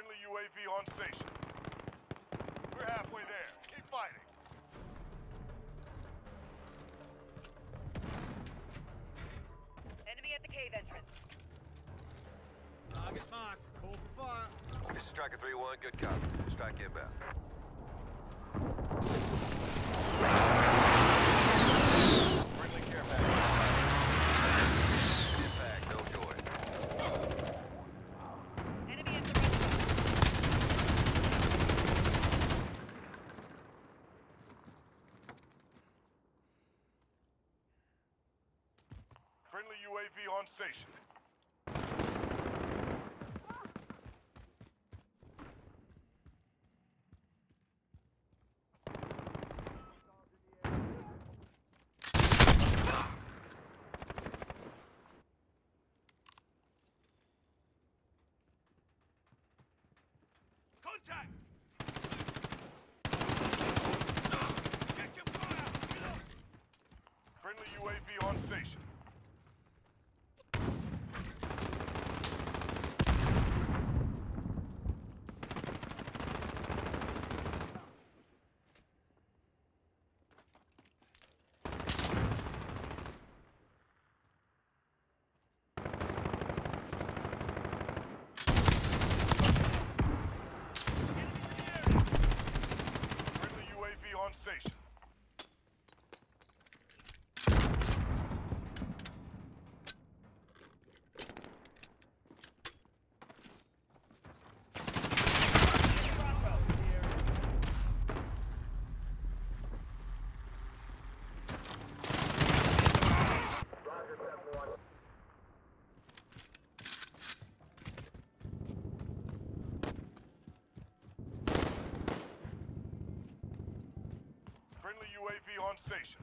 Friendly UAV on station. We're halfway there. Keep fighting. Enemy at the cave entrance. Target marked. Call for fire. This is Striker 3-1, good copy. Strike inbound. Friendly care package. Impact, no joy. Enemy at the restaurant. Friendly UAV on station. Contact! Friendly UAV on station. Friendly UAV on station. Friendly UAV on station.